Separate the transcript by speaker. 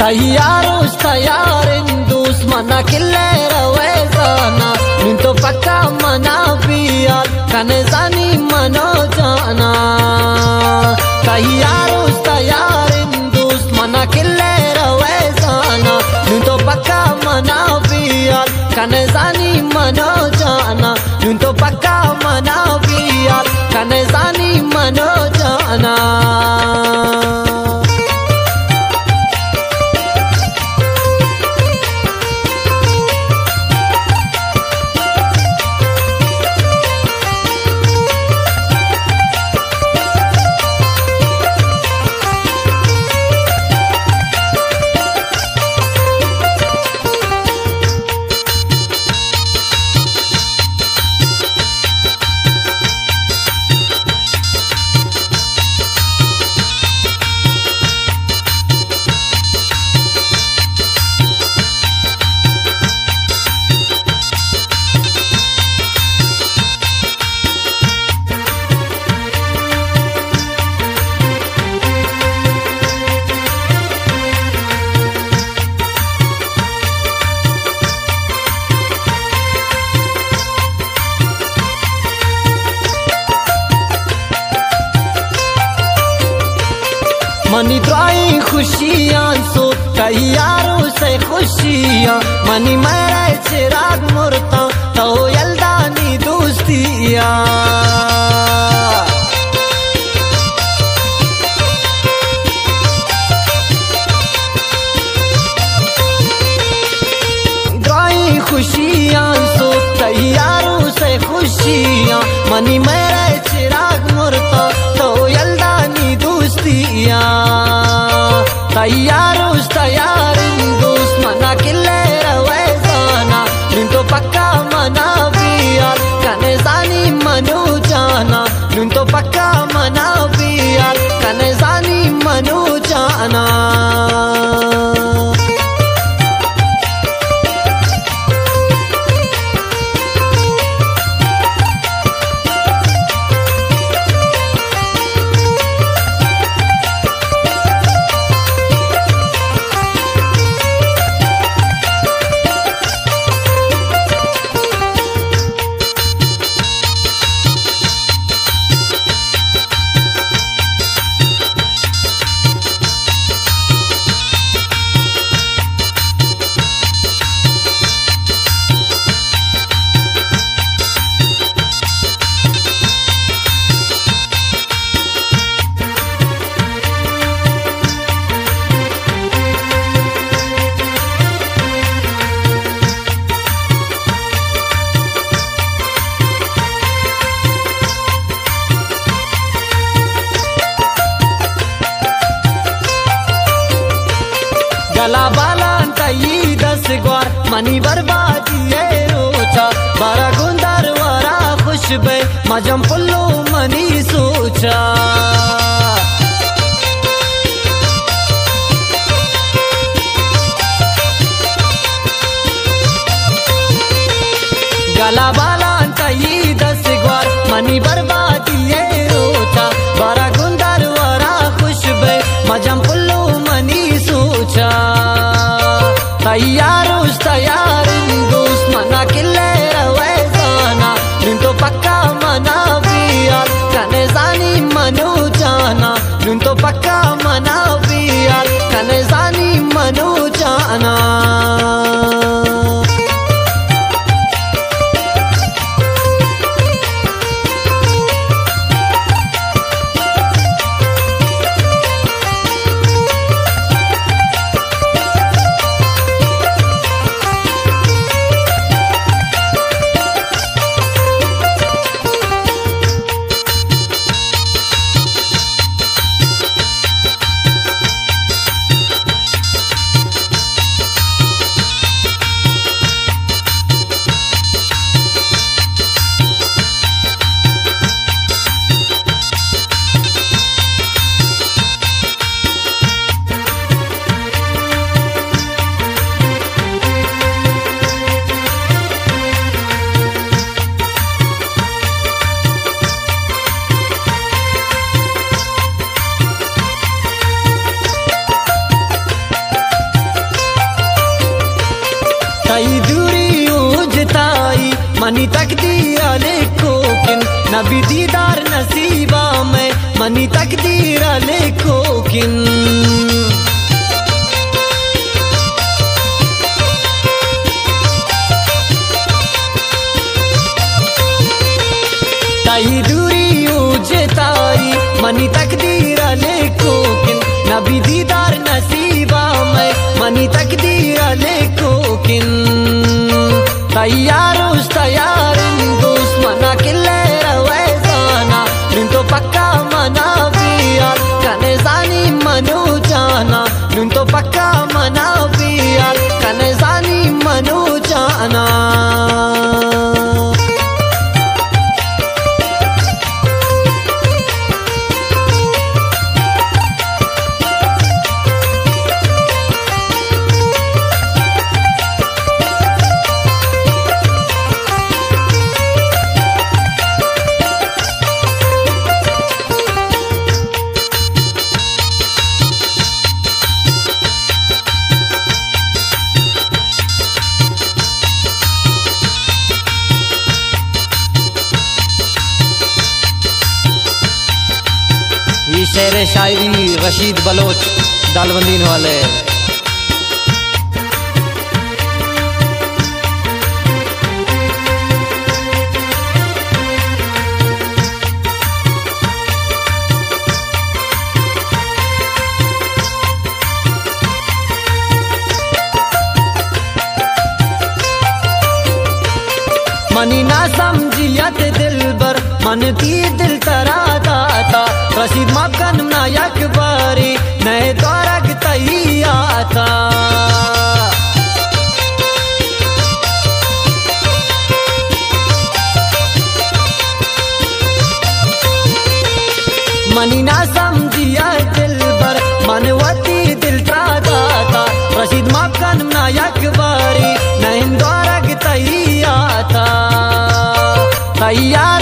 Speaker 1: ತಯಾರುಸ್ ತಯಾರೆಂದು ಸ್ಮನ ಕಿಲ್ಲೆರವೇ ಜಾನ ನಿಂತು ಪಕ್ಕ ಮನ ಪಿಯಾಲ್ ಕನಸನಿ ಮನೋ ಜಾನ ತಯಾರು मनी द्वाई खुशियां सो तैयारों से खुशियां मनी मेरे चिराग मुरता तो यल्दानी दोस्तियां तैयारों दोस्त मना किल्लेरवेसाना तो पक्का मना बियाल कनेसानी मनु जाना। तो पक्का मनी बर्बादी है रोचा। बारा गुंदर वारा खुशबे, मजम पुल्लो मनी सोचा। गला बाला तई दस ग्वार, मनी बर्बादी मनी तकदीर लिखोकिन नबी दीदार नसीबा में मनी तकदीर लिखोकिन ताई दूरी मनी नबी दीदार नसीबा में मनी तैयारुस शेर शायरी रशीद बलोच दालबंदीन वाले मनी ना समझियत दिल बर मन की दिल मनी मनीना समझिया दिल पर मनवती दिल ता दाता। रशीद मकन नायक बारी नैन द्वारक तैयाता तैयार